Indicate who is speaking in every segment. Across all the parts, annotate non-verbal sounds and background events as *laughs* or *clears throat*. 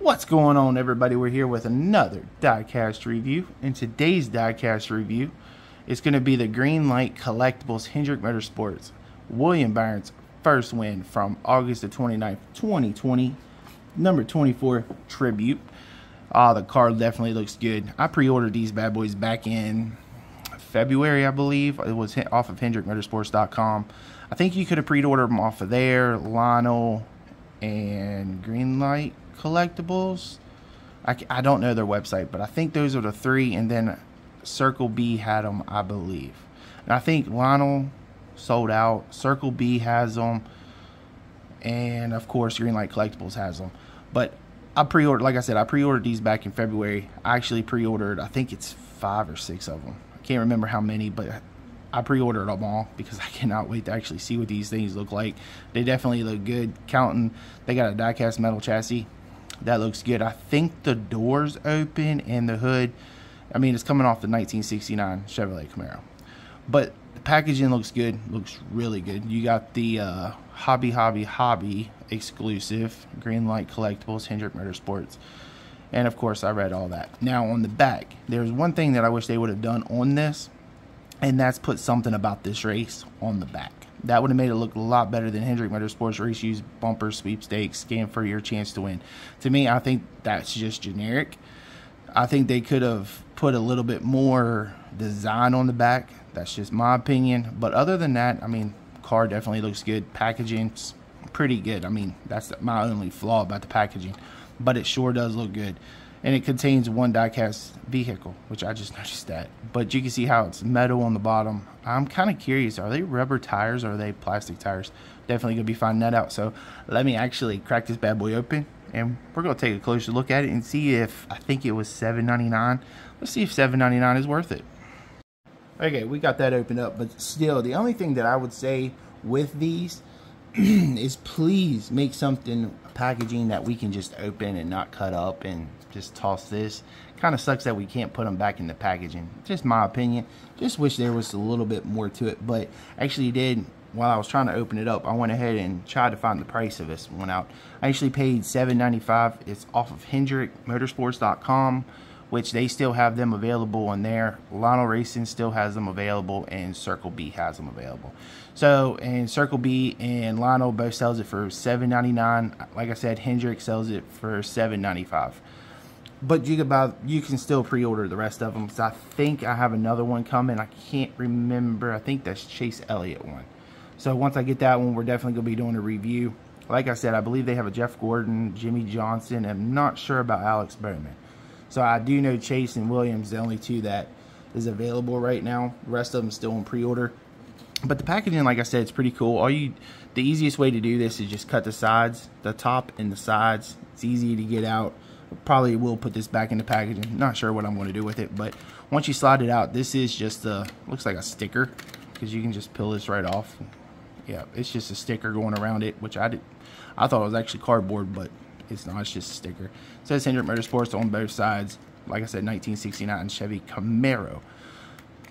Speaker 1: What's going on everybody? We're here with another diecast review. In today's diecast review, it's going to be the Greenlight Collectibles Hendrick Motorsports William Byron's first win from August the 29th, 2020. Number 24 Tribute. Ah, the car definitely looks good. I pre-ordered these bad boys back in February, I believe. It was off of HendrickMotorsports.com. I think you could have pre-ordered them off of there. Lionel and Greenlight Collectibles. I, I don't know their website, but I think those are the three. And then Circle B had them, I believe. And I think Lionel sold out. Circle B has them. And of course, Greenlight Collectibles has them. But I pre-ordered, like I said, I pre-ordered these back in February. I actually pre-ordered, I think it's five or six of them. I can't remember how many, but I pre-ordered them all because I *laughs* cannot wait to actually see what these things look like. They definitely look good. Counting, they got a die-cast metal chassis. That looks good. I think the doors open and the hood. I mean, it's coming off the 1969 Chevrolet Camaro. But the packaging looks good. Looks really good. You got the uh, Hobby Hobby Hobby exclusive Greenlight Collectibles Hendrick Motorsports. And of course, I read all that. Now, on the back, there's one thing that I wish they would have done on this, and that's put something about this race on the back. That would have made it look a lot better than Hendrick Motorsports race use bumper sweepstakes, scan for your chance to win. To me, I think that's just generic. I think they could have put a little bit more design on the back. That's just my opinion. But other than that, I mean, car definitely looks good. Packaging's pretty good. I mean, that's my only flaw about the packaging. But it sure does look good and it contains one diecast vehicle, which I just *laughs* noticed that. But you can see how it's metal on the bottom. I'm kind of curious, are they rubber tires or are they plastic tires? Definitely to be finding that out. So let me actually crack this bad boy open and we're to take a closer look at it and see if, I think it was $7.99. Let's see if $7.99 is worth it. Okay, we got that opened up, but still, the only thing that I would say with these *clears throat* is please make something packaging that we can just open and not cut up and just toss this. Kind of sucks that we can't put them back in the packaging. Just my opinion. Just wish there was a little bit more to it. But actually did, while I was trying to open it up, I went ahead and tried to find the price of this one out. I actually paid $7.95. It's off of HendrickMotorsports.com which they still have them available on there. Lionel Racing still has them available, and Circle B has them available. So, and Circle B and Lionel both sells it for $7.99. Like I said, Hendrick sells it for $7.95 but you can buy, you can still pre-order the rest of them. So I think I have another one coming. I can't remember. I think that's Chase Elliott one. So once I get that one, we're definitely gonna be doing a review. Like I said, I believe they have a Jeff Gordon, Jimmie Johnson. I'm not sure about Alex Bowman. So I do know Chase and Williams, the only two that is available right now. The rest of them still in pre-order. But the packaging, like I said, it's pretty cool. All you, the easiest way to do this is just cut the sides, the top and the sides. It's easy to get out probably will put this back in the packaging. Not sure what I'm going to do with it, but once you slide it out, this is just a, looks like a sticker because you can just peel this right off. Yeah, it's just a sticker going around it, which I did, I thought it was actually cardboard, but it's not, it's just a sticker. It says Hendrick Motorsports on both sides. Like I said, 1969 Chevy Camaro.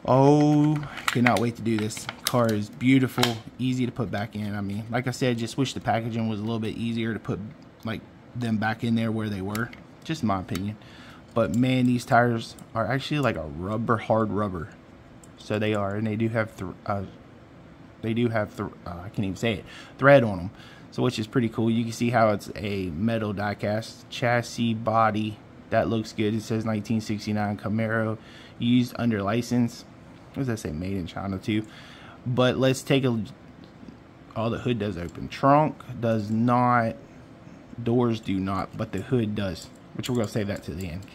Speaker 1: Oh, cannot wait to do this. Car is beautiful, easy to put back in. I mean, like I said, just wish the packaging was a little bit easier to put like them back in there where they were just my opinion. But man, these tires are actually like a rubber, hard rubber. So they are, and they do have, uh, they do have, th uh, I can't even say it, thread on them. So which is pretty cool. You can see how it's a metal diecast chassis body. That looks good. It says 1969 Camaro used under license. What does that say? Made in China too. But let's take a. Oh, the hood does open. Trunk does not. Doors do not, but the hood does which we're going to save that to the end.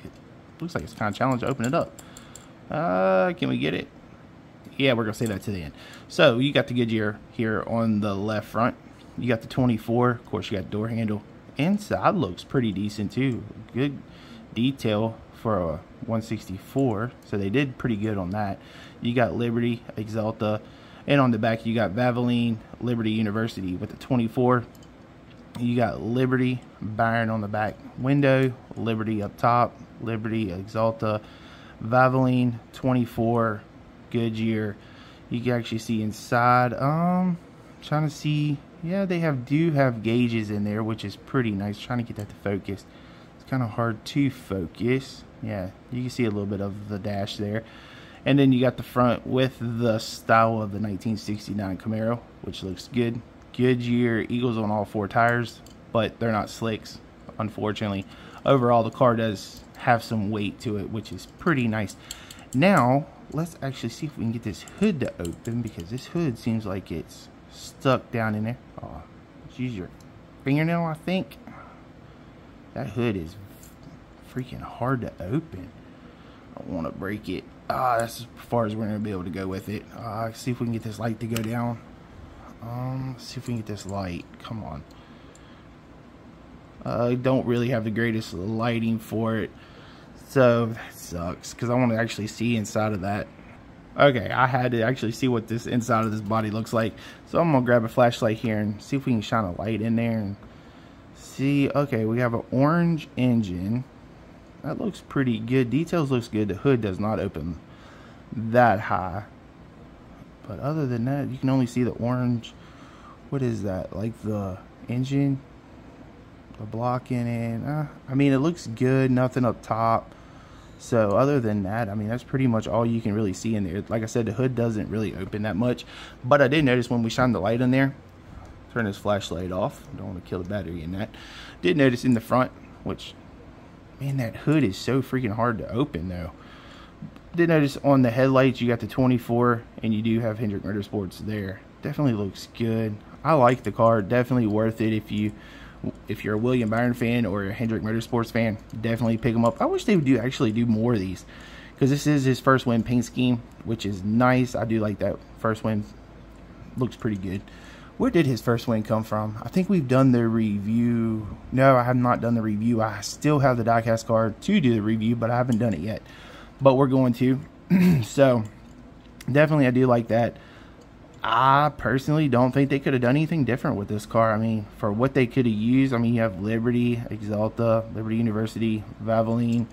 Speaker 1: Looks like it's kind of challenging to open it up. Uh, can we get it? Yeah, we're going to save that to the end. So, you got the Goodyear here on the left front. You got the 24. Of course, you got door handle. Inside looks pretty decent, too. Good detail for a 164. So, they did pretty good on that. You got Liberty, Axalta, And on the back, you got Valvoline, Liberty University with the 24 you got Liberty Byron on the back window, Liberty up top, Liberty Axalta, Valvoline 24, Goodyear. You can actually see inside. Um, trying to see. Yeah, they have do have gauges in there, which is pretty nice. Trying to get that to focus. It's kind of hard to focus. Yeah, you can see a little bit of the dash there. And then you got the front with the style of the 1969 Camaro, which looks good. Goodyear Eagles on all four tires, but they're not slicks, unfortunately. Overall, the car does have some weight to it, which is pretty nice. Now, let's actually see if we can get this hood to open because this hood seems like it's stuck down in there. Oh, let's use your fingernail, I think. That hood is freaking hard to open. I don't want to break it. Ah, that's as far as we're going to be able to go with it. Uh, see if we can get this light to go down. Um, see if we can get this light. Come on. Uh, I don't really have the greatest lighting for it. So, that sucks. Because I want to actually see inside of that. Okay, I had to actually see what this inside of this body looks like. So I'm to grab a flashlight here and see if we can shine a light in there. And see, okay, we have an orange engine. That looks pretty good. Details looks good. The hood does not open that high. But other than that, you can only see the orange. What is that? Like the engine? The block in it. Uh, I mean, it looks good. Nothing up top. So other than that, I mean, that's pretty much all you can really see in there. Like I said, the hood doesn't really open that much. But I did notice when we shine the light in there, turn this flashlight off. Don't want to kill the battery in that. Did notice in the front, which Man, that hood is so freaking hard to open though. Did notice on the headlights you got the 24 and you do have Hendrick Motorsports there. Definitely looks good. I like the car. Definitely worth it if you if you're a William Byron fan or a Hendrick Motorsports fan. Definitely pick them up. I wish they would do actually do more of these because this is his first win paint scheme, which is nice. I do like that first win. Looks pretty good. Where did his first win come from? I think we've done the review. No, I have not done the review. I still have the diecast card to do the review, but I haven't done it yet. But we're going to. *clears throat* so, definitely I do like that. I personally don't think they could have done anything different with this car. I mean, for what they could have used, I mean, you have Liberty, Axalta, Liberty University, Valvoline,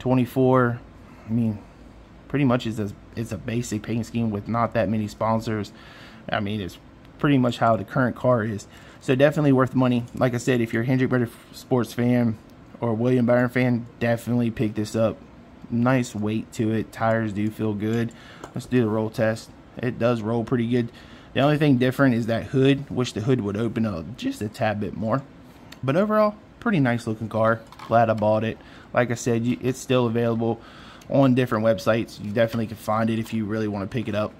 Speaker 1: 24. I mean, pretty much it's a, it's a basic paint scheme with not that many sponsors. I mean, it's pretty much how the current car is. So definitely worth money. Like I said, if you're a Hendrick Motorsports fan or William Byron fan, definitely pick this up. Nice weight to it. Tires do feel good. Let's do the roll test. It does roll pretty good. The only thing different is that hood. Wish the hood would open up just a tad bit more. But overall, pretty nice looking car. Glad I bought it. Like I said, it's still available on different websites. You definitely can find it if you really want to pick it up.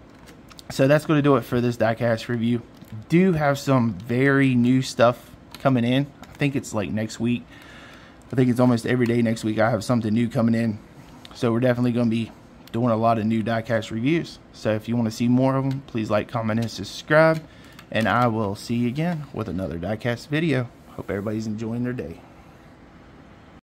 Speaker 1: So that's going to do it for this diecast review. Do have some very new stuff coming in. I think it's like next week. I think it's almost every day next week I have something new coming in. So we're definitely going to be doing a lot of new diecast reviews. So if you want to see more of them, please like, comment, and subscribe. And I will see you again with another diecast video. Hope everybody's enjoying their day.